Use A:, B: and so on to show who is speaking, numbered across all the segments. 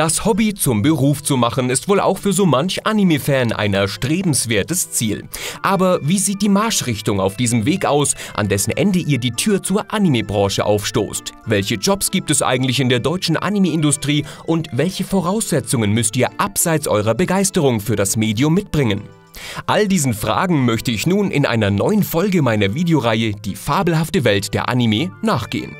A: Das Hobby zum Beruf zu machen, ist wohl auch für so manch Anime-Fan ein erstrebenswertes Ziel. Aber wie sieht die Marschrichtung auf diesem Weg aus, an dessen Ende ihr die Tür zur Anime-Branche aufstoßt? Welche Jobs gibt es eigentlich in der deutschen Anime-Industrie und welche Voraussetzungen müsst ihr abseits eurer Begeisterung für das Medium mitbringen? All diesen Fragen möchte ich nun in einer neuen Folge meiner Videoreihe Die fabelhafte Welt der Anime nachgehen.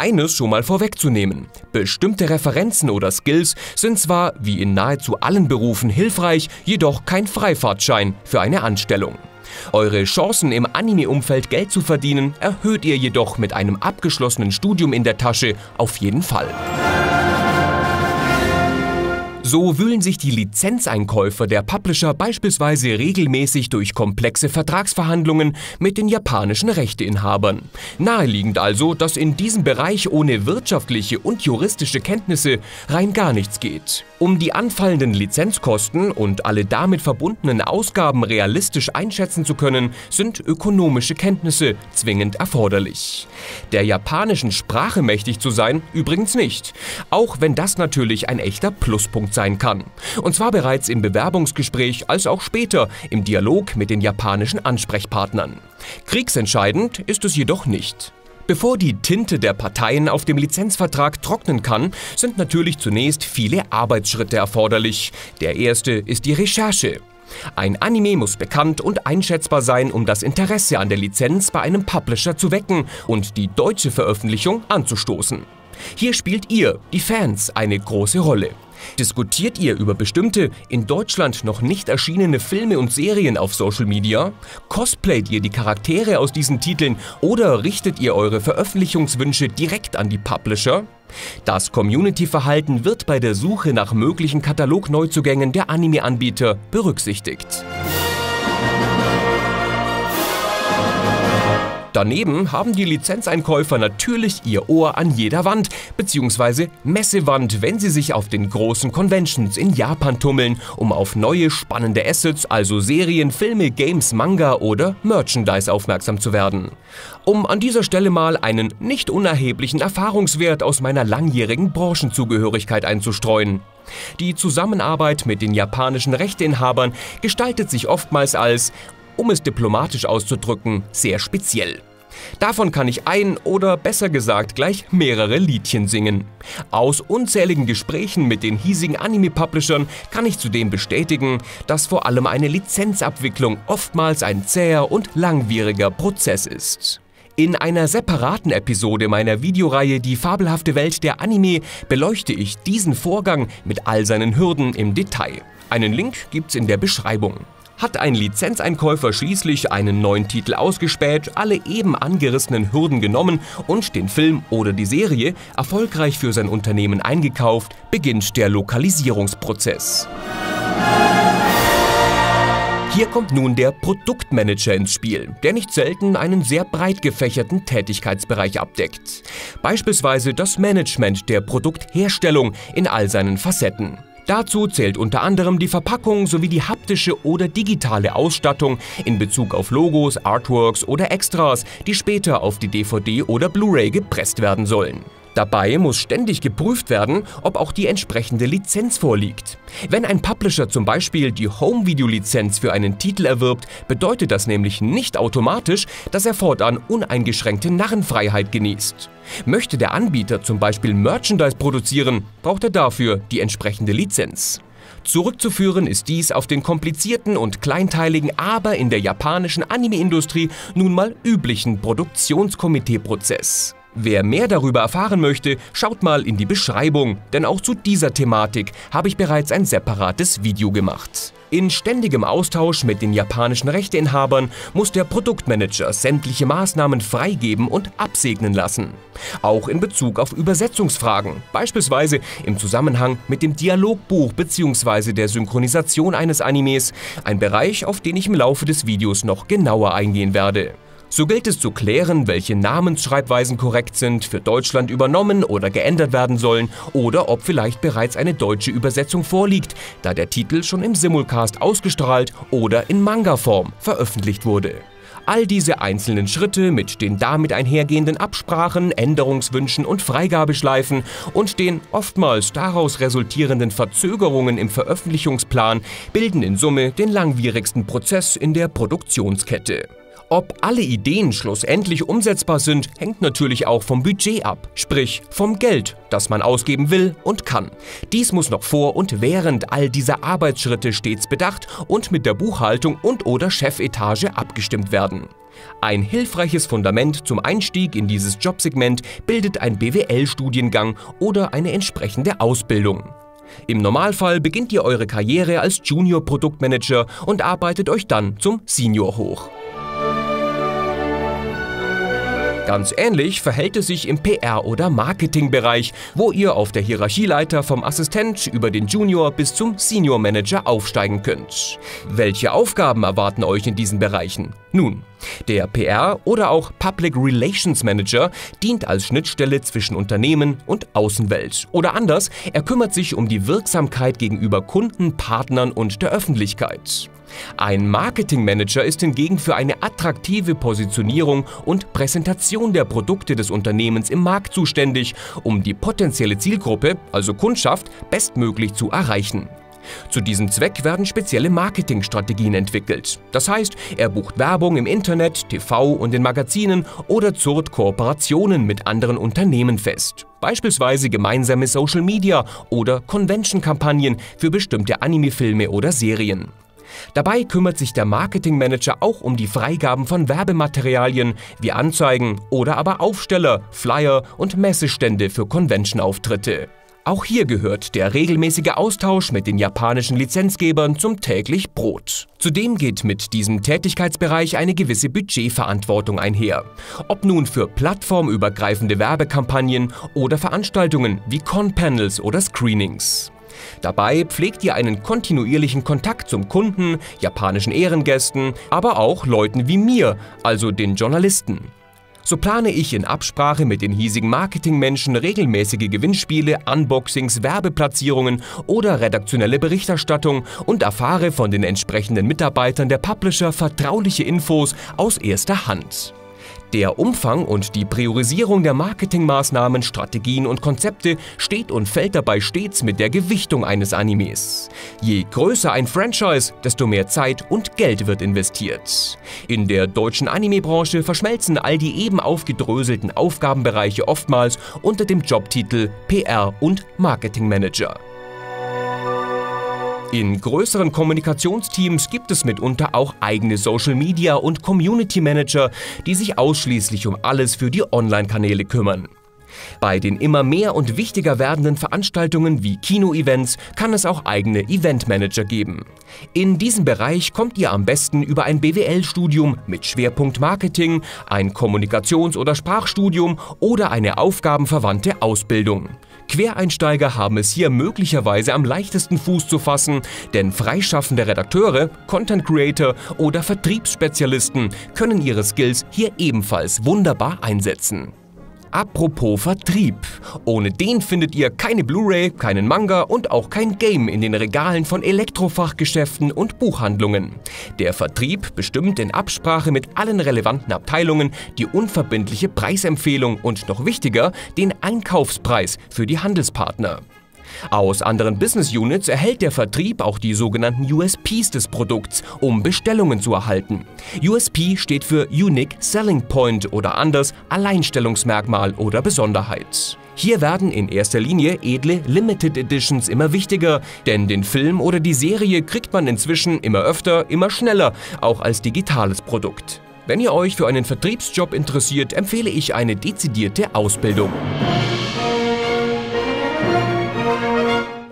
A: Eines schon mal vorwegzunehmen. Bestimmte Referenzen oder Skills sind zwar, wie in nahezu allen Berufen, hilfreich, jedoch kein Freifahrtschein für eine Anstellung. Eure Chancen im Anime-Umfeld Geld zu verdienen, erhöht ihr jedoch mit einem abgeschlossenen Studium in der Tasche auf jeden Fall. So wühlen sich die Lizenzeinkäufer der Publisher beispielsweise regelmäßig durch komplexe Vertragsverhandlungen mit den japanischen Rechteinhabern. Naheliegend also, dass in diesem Bereich ohne wirtschaftliche und juristische Kenntnisse rein gar nichts geht. Um die anfallenden Lizenzkosten und alle damit verbundenen Ausgaben realistisch einschätzen zu können, sind ökonomische Kenntnisse zwingend erforderlich. Der japanischen Sprache mächtig zu sein übrigens nicht, auch wenn das natürlich ein echter Pluspunkt sein kann. Und zwar bereits im Bewerbungsgespräch als auch später im Dialog mit den japanischen Ansprechpartnern. Kriegsentscheidend ist es jedoch nicht. Bevor die Tinte der Parteien auf dem Lizenzvertrag trocknen kann, sind natürlich zunächst viele Arbeitsschritte erforderlich. Der erste ist die Recherche. Ein Anime muss bekannt und einschätzbar sein, um das Interesse an der Lizenz bei einem Publisher zu wecken und die deutsche Veröffentlichung anzustoßen. Hier spielt ihr, die Fans, eine große Rolle. Diskutiert ihr über bestimmte, in Deutschland noch nicht erschienene Filme und Serien auf Social Media? Cosplayt ihr die Charaktere aus diesen Titeln oder richtet ihr eure Veröffentlichungswünsche direkt an die Publisher? Das Community-Verhalten wird bei der Suche nach möglichen Katalogneuzugängen der Anime-Anbieter berücksichtigt. Daneben haben die Lizenzeinkäufer natürlich ihr Ohr an jeder Wand bzw. Messewand, wenn sie sich auf den großen Conventions in Japan tummeln, um auf neue spannende Assets, also Serien, Filme, Games, Manga oder Merchandise aufmerksam zu werden. Um an dieser Stelle mal einen nicht unerheblichen Erfahrungswert aus meiner langjährigen Branchenzugehörigkeit einzustreuen. Die Zusammenarbeit mit den japanischen Rechteinhabern gestaltet sich oftmals als um es diplomatisch auszudrücken, sehr speziell. Davon kann ich ein oder besser gesagt gleich mehrere Liedchen singen. Aus unzähligen Gesprächen mit den hiesigen Anime-Publishern kann ich zudem bestätigen, dass vor allem eine Lizenzabwicklung oftmals ein zäher und langwieriger Prozess ist. In einer separaten Episode meiner Videoreihe Die fabelhafte Welt der Anime beleuchte ich diesen Vorgang mit all seinen Hürden im Detail. Einen Link gibt's in der Beschreibung. Hat ein Lizenzeinkäufer schließlich einen neuen Titel ausgespäht, alle eben angerissenen Hürden genommen und den Film oder die Serie erfolgreich für sein Unternehmen eingekauft, beginnt der Lokalisierungsprozess. Hier kommt nun der Produktmanager ins Spiel, der nicht selten einen sehr breit gefächerten Tätigkeitsbereich abdeckt. Beispielsweise das Management der Produktherstellung in all seinen Facetten. Dazu zählt unter anderem die Verpackung sowie die haptische oder digitale Ausstattung in Bezug auf Logos, Artworks oder Extras, die später auf die DVD oder Blu-ray gepresst werden sollen. Dabei muss ständig geprüft werden, ob auch die entsprechende Lizenz vorliegt. Wenn ein Publisher zum Beispiel die Home-Video-Lizenz für einen Titel erwirbt, bedeutet das nämlich nicht automatisch, dass er fortan uneingeschränkte Narrenfreiheit genießt. Möchte der Anbieter zum Beispiel Merchandise produzieren, braucht er dafür die entsprechende Lizenz. Zurückzuführen ist dies auf den komplizierten und kleinteiligen, aber in der japanischen Anime-Industrie nun mal üblichen Produktionskomitee-Prozess. Wer mehr darüber erfahren möchte, schaut mal in die Beschreibung, denn auch zu dieser Thematik habe ich bereits ein separates Video gemacht. In ständigem Austausch mit den japanischen Rechteinhabern muss der Produktmanager sämtliche Maßnahmen freigeben und absegnen lassen. Auch in Bezug auf Übersetzungsfragen, beispielsweise im Zusammenhang mit dem Dialogbuch bzw. der Synchronisation eines Animes, ein Bereich, auf den ich im Laufe des Videos noch genauer eingehen werde. So gilt es zu klären, welche Namensschreibweisen korrekt sind, für Deutschland übernommen oder geändert werden sollen oder ob vielleicht bereits eine deutsche Übersetzung vorliegt, da der Titel schon im Simulcast ausgestrahlt oder in Manga-Form veröffentlicht wurde. All diese einzelnen Schritte mit den damit einhergehenden Absprachen, Änderungswünschen und Freigabeschleifen und den oftmals daraus resultierenden Verzögerungen im Veröffentlichungsplan bilden in Summe den langwierigsten Prozess in der Produktionskette. Ob alle Ideen schlussendlich umsetzbar sind, hängt natürlich auch vom Budget ab, sprich vom Geld, das man ausgeben will und kann. Dies muss noch vor und während all dieser Arbeitsschritte stets bedacht und mit der Buchhaltung und/oder Chefetage abgestimmt werden. Ein hilfreiches Fundament zum Einstieg in dieses Jobsegment bildet ein BWL-Studiengang oder eine entsprechende Ausbildung. Im Normalfall beginnt ihr eure Karriere als Junior-Produktmanager und arbeitet euch dann zum Senior hoch. Ganz ähnlich verhält es sich im PR- oder Marketingbereich, wo ihr auf der Hierarchieleiter vom Assistent über den Junior bis zum Senior Manager aufsteigen könnt. Welche Aufgaben erwarten euch in diesen Bereichen? Nun, der PR- oder auch Public Relations Manager dient als Schnittstelle zwischen Unternehmen und Außenwelt. Oder anders, er kümmert sich um die Wirksamkeit gegenüber Kunden, Partnern und der Öffentlichkeit. Ein Marketingmanager ist hingegen für eine attraktive Positionierung und Präsentation der Produkte des Unternehmens im Markt zuständig, um die potenzielle Zielgruppe, also Kundschaft, bestmöglich zu erreichen. Zu diesem Zweck werden spezielle Marketingstrategien entwickelt. Das heißt, er bucht Werbung im Internet, TV und in Magazinen oder zurrt Kooperationen mit anderen Unternehmen fest. Beispielsweise gemeinsame Social Media oder Convention-Kampagnen für bestimmte Anime-Filme oder Serien. Dabei kümmert sich der Marketingmanager auch um die Freigaben von Werbematerialien wie Anzeigen oder aber Aufsteller, Flyer und Messestände für Convention-Auftritte. Auch hier gehört der regelmäßige Austausch mit den japanischen Lizenzgebern zum täglich Brot. Zudem geht mit diesem Tätigkeitsbereich eine gewisse Budgetverantwortung einher. Ob nun für plattformübergreifende Werbekampagnen oder Veranstaltungen wie Con-Panels oder Screenings. Dabei pflegt ihr einen kontinuierlichen Kontakt zum Kunden, japanischen Ehrengästen, aber auch Leuten wie mir, also den Journalisten. So plane ich in Absprache mit den hiesigen Marketingmenschen regelmäßige Gewinnspiele, Unboxings, Werbeplatzierungen oder redaktionelle Berichterstattung und erfahre von den entsprechenden Mitarbeitern der Publisher vertrauliche Infos aus erster Hand. Der Umfang und die Priorisierung der Marketingmaßnahmen, Strategien und Konzepte steht und fällt dabei stets mit der Gewichtung eines Animes. Je größer ein Franchise, desto mehr Zeit und Geld wird investiert. In der deutschen Anime-Branche verschmelzen all die eben aufgedröselten Aufgabenbereiche oftmals unter dem Jobtitel PR und Marketingmanager. In größeren Kommunikationsteams gibt es mitunter auch eigene Social Media und Community Manager, die sich ausschließlich um alles für die Online-Kanäle kümmern. Bei den immer mehr und wichtiger werdenden Veranstaltungen wie Kino-Events kann es auch eigene Event-Manager geben. In diesem Bereich kommt ihr am besten über ein BWL-Studium mit Schwerpunkt Marketing, ein Kommunikations- oder Sprachstudium oder eine aufgabenverwandte Ausbildung. Quereinsteiger haben es hier möglicherweise am leichtesten Fuß zu fassen, denn freischaffende Redakteure, Content Creator oder Vertriebsspezialisten können ihre Skills hier ebenfalls wunderbar einsetzen. Apropos Vertrieb. Ohne den findet ihr keine Blu-ray, keinen Manga und auch kein Game in den Regalen von Elektrofachgeschäften und Buchhandlungen. Der Vertrieb bestimmt in Absprache mit allen relevanten Abteilungen die unverbindliche Preisempfehlung und noch wichtiger, den Einkaufspreis für die Handelspartner. Aus anderen Business Units erhält der Vertrieb auch die sogenannten USPs des Produkts, um Bestellungen zu erhalten. USP steht für Unique Selling Point oder anders Alleinstellungsmerkmal oder Besonderheit. Hier werden in erster Linie edle Limited Editions immer wichtiger, denn den Film oder die Serie kriegt man inzwischen immer öfter, immer schneller, auch als digitales Produkt. Wenn ihr euch für einen Vertriebsjob interessiert, empfehle ich eine dezidierte Ausbildung.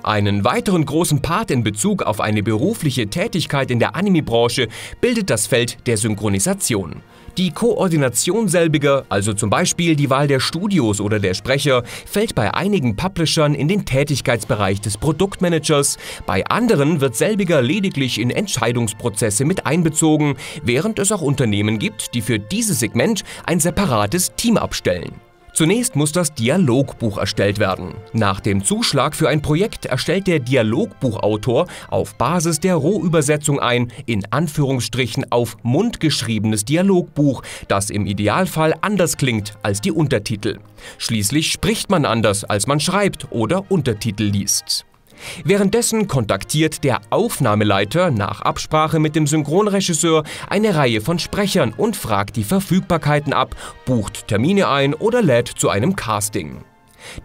A: Einen weiteren großen Part in Bezug auf eine berufliche Tätigkeit in der Anime-Branche bildet das Feld der Synchronisation. Die Koordination selbiger, also zum Beispiel die Wahl der Studios oder der Sprecher, fällt bei einigen Publishern in den Tätigkeitsbereich des Produktmanagers, bei anderen wird selbiger lediglich in Entscheidungsprozesse mit einbezogen, während es auch Unternehmen gibt, die für dieses Segment ein separates Team abstellen. Zunächst muss das Dialogbuch erstellt werden. Nach dem Zuschlag für ein Projekt erstellt der Dialogbuchautor auf Basis der Rohübersetzung ein, in Anführungsstrichen auf Mund geschriebenes Dialogbuch, das im Idealfall anders klingt als die Untertitel. Schließlich spricht man anders, als man schreibt oder Untertitel liest. Währenddessen kontaktiert der Aufnahmeleiter nach Absprache mit dem Synchronregisseur eine Reihe von Sprechern und fragt die Verfügbarkeiten ab, bucht Termine ein oder lädt zu einem Casting.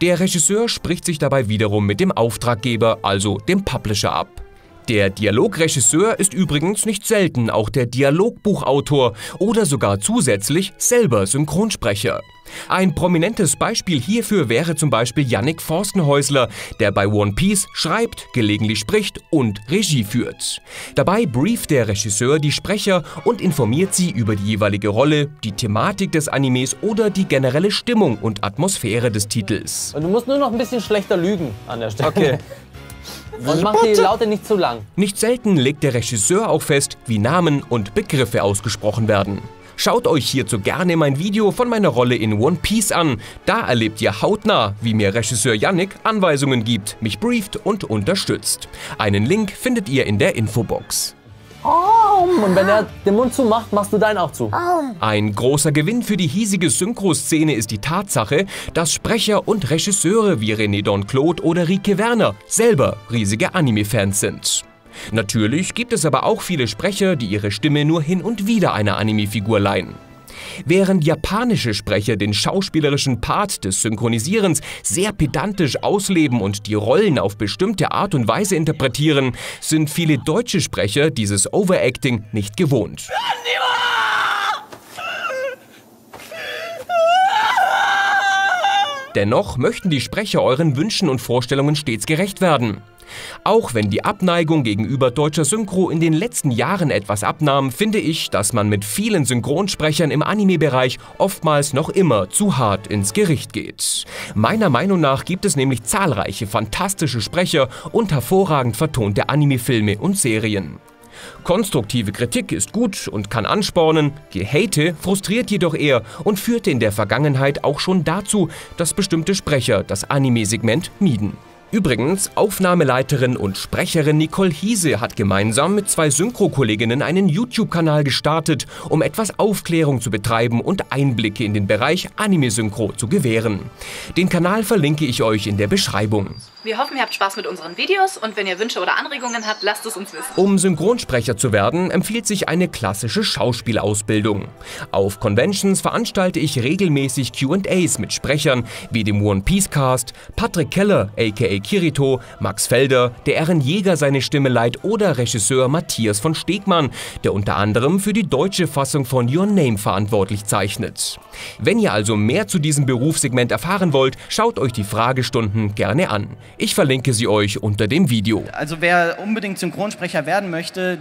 A: Der Regisseur spricht sich dabei wiederum mit dem Auftraggeber, also dem Publisher ab. Der Dialogregisseur ist übrigens nicht selten auch der Dialogbuchautor oder sogar zusätzlich selber Synchronsprecher. Ein prominentes Beispiel hierfür wäre zum Beispiel Yannick Forstenhäusler, der bei One Piece schreibt, gelegentlich spricht und Regie führt. Dabei brieft der Regisseur die Sprecher und informiert sie über die jeweilige Rolle, die Thematik des Animes oder die generelle Stimmung und Atmosphäre des Titels.
B: Und du musst nur noch ein bisschen schlechter lügen an der Stelle. Okay. Und mach die Laute nicht zu lang.
A: Nicht selten legt der Regisseur auch fest, wie Namen und Begriffe ausgesprochen werden. Schaut euch hierzu gerne mein Video von meiner Rolle in One Piece an. Da erlebt ihr hautnah, wie mir Regisseur Yannick Anweisungen gibt, mich brieft und unterstützt. Einen Link findet ihr in der Infobox.
B: Und wenn er den Mund zumacht, machst du deinen auch zu.
A: Ein großer Gewinn für die hiesige Synchro-Szene ist die Tatsache, dass Sprecher und Regisseure wie René Don Claude oder Rike Werner selber riesige Anime-Fans sind. Natürlich gibt es aber auch viele Sprecher, die ihre Stimme nur hin und wieder einer Anime-Figur leihen. Während japanische Sprecher den schauspielerischen Part des Synchronisierens sehr pedantisch ausleben und die Rollen auf bestimmte Art und Weise interpretieren, sind viele deutsche Sprecher dieses Overacting nicht gewohnt. Dennoch möchten die Sprecher euren Wünschen und Vorstellungen stets gerecht werden. Auch wenn die Abneigung gegenüber deutscher Synchro in den letzten Jahren etwas abnahm, finde ich, dass man mit vielen Synchronsprechern im Anime-Bereich oftmals noch immer zu hart ins Gericht geht. Meiner Meinung nach gibt es nämlich zahlreiche fantastische Sprecher und hervorragend vertonte Anime-Filme und Serien. Konstruktive Kritik ist gut und kann anspornen, Gehate frustriert jedoch eher und führte in der Vergangenheit auch schon dazu, dass bestimmte Sprecher das Anime-Segment mieden. Übrigens, Aufnahmeleiterin und Sprecherin Nicole Hiese hat gemeinsam mit zwei Synchro-Kolleginnen einen YouTube-Kanal gestartet, um etwas Aufklärung zu betreiben und Einblicke in den Bereich Anime-Synchro zu gewähren. Den Kanal verlinke ich euch in der Beschreibung.
C: Wir hoffen, ihr habt Spaß mit unseren Videos und wenn ihr Wünsche oder Anregungen habt, lasst es uns wissen.
A: Um Synchronsprecher zu werden, empfiehlt sich eine klassische Schauspielausbildung. Auf Conventions veranstalte ich regelmäßig Q&As mit Sprechern wie dem One Piece Cast, Patrick Keller aka Kirito, Max Felder, der Ehren Jäger seine Stimme leiht oder Regisseur Matthias von Stegmann, der unter anderem für die deutsche Fassung von Your Name verantwortlich zeichnet. Wenn ihr also mehr zu diesem Berufssegment erfahren wollt, schaut euch die Fragestunden gerne an. Ich verlinke sie euch unter dem Video.
D: Also wer unbedingt Synchronsprecher werden möchte,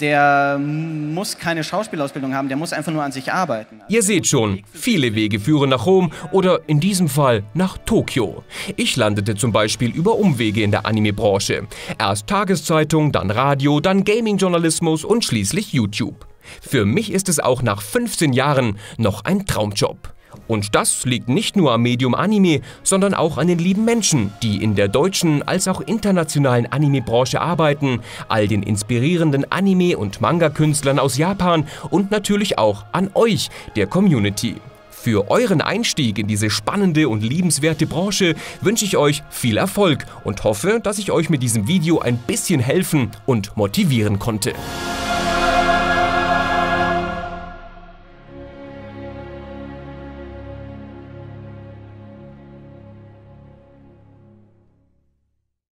D: der muss keine Schauspielausbildung haben, der muss einfach nur an sich arbeiten.
A: Ihr seht schon, viele Wege führen nach Rom oder in diesem Fall nach Tokio. Ich landete zum Beispiel über Umwege in der Anime-Branche. Erst Tageszeitung, dann Radio, dann Gaming-Journalismus und schließlich YouTube. Für mich ist es auch nach 15 Jahren noch ein Traumjob. Und das liegt nicht nur am Medium Anime, sondern auch an den lieben Menschen, die in der deutschen als auch internationalen Anime-Branche arbeiten, all den inspirierenden Anime- und Manga-Künstlern aus Japan und natürlich auch an euch, der Community. Für euren Einstieg in diese spannende und liebenswerte Branche wünsche ich euch viel Erfolg und hoffe, dass ich euch mit diesem Video ein bisschen helfen und motivieren konnte.